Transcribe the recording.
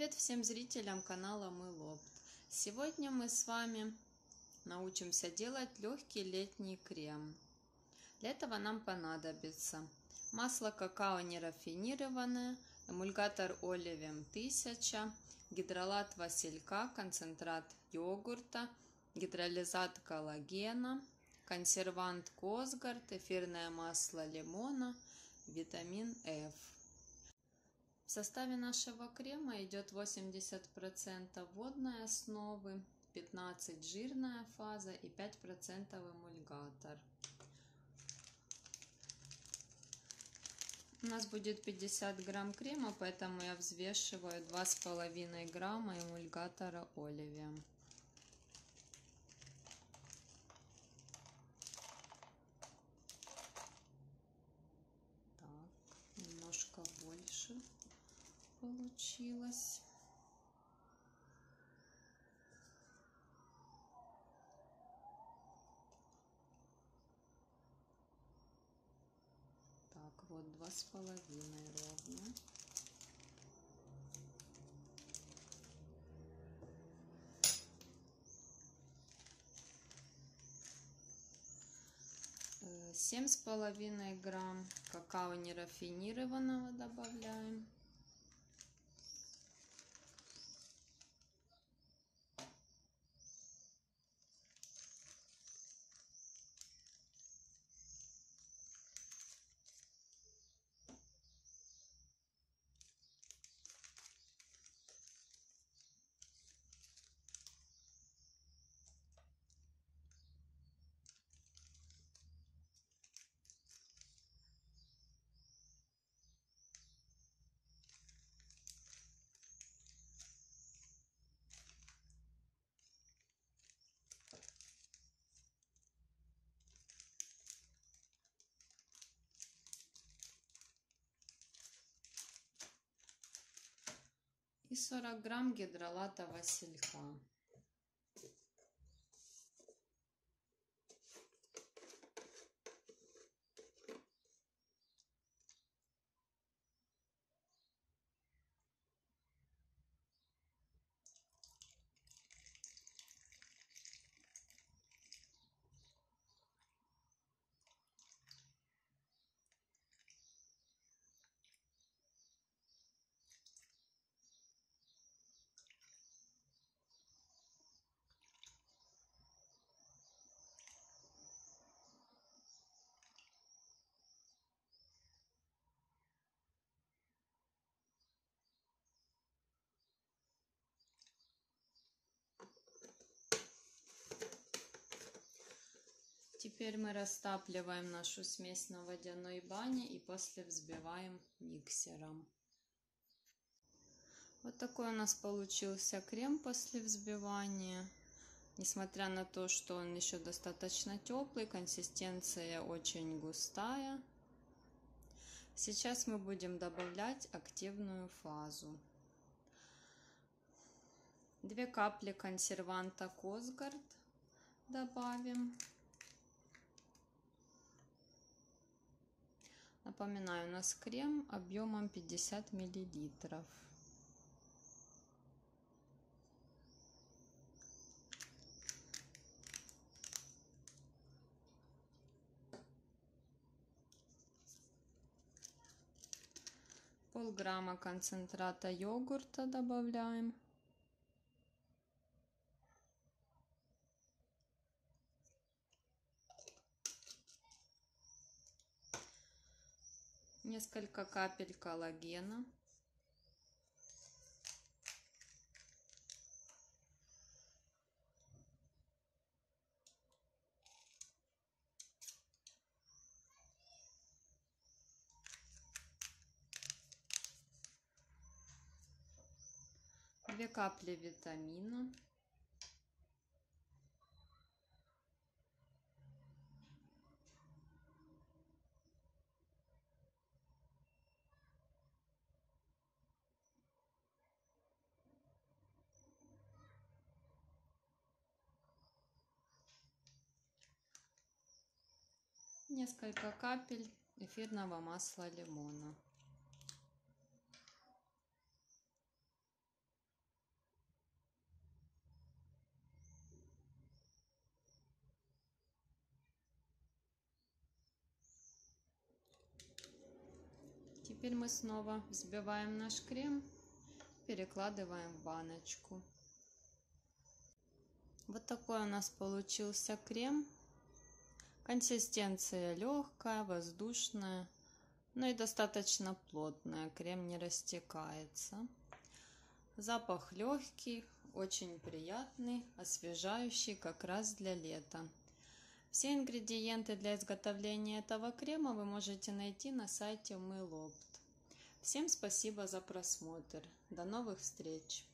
Привет всем зрителям канала Мы Лопт. Сегодня мы с вами научимся делать легкий летний крем. Для этого нам понадобится масло какао нерафинированное, эмульгатор оливем 1000, гидролат василька, концентрат йогурта, гидролизат коллагена, консервант Косгард, эфирное масло лимона, витамин F. В составе нашего крема идет 80% водной основы, 15% жирная фаза и 5% эмульгатор. У нас будет 50 грамм крема, поэтому я взвешиваю 2,5 грамма эмульгатора оливия. Так, немножко больше получилось. Так, вот два с половиной ровно. Э, семь с половиной грамм какао нерафинированного добавляем. И 40 грамм гидролата василька. Теперь мы растапливаем нашу смесь на водяной бане и после взбиваем миксером. Вот такой у нас получился крем после взбивания. Несмотря на то, что он еще достаточно теплый, консистенция очень густая. Сейчас мы будем добавлять активную фазу. Две капли консерванта Косгард добавим. Напоминаю, у нас крем объемом 50 миллилитров. Полграмма концентрата йогурта добавляем. Несколько капель коллагена. Две капли витамина. несколько капель эфирного масла лимона. Теперь мы снова взбиваем наш крем, перекладываем в баночку. Вот такой у нас получился крем Консистенция легкая, воздушная, но и достаточно плотная. Крем не растекается. Запах легкий, очень приятный, освежающий как раз для лета. Все ингредиенты для изготовления этого крема вы можете найти на сайте MyLoft. Всем спасибо за просмотр. До новых встреч!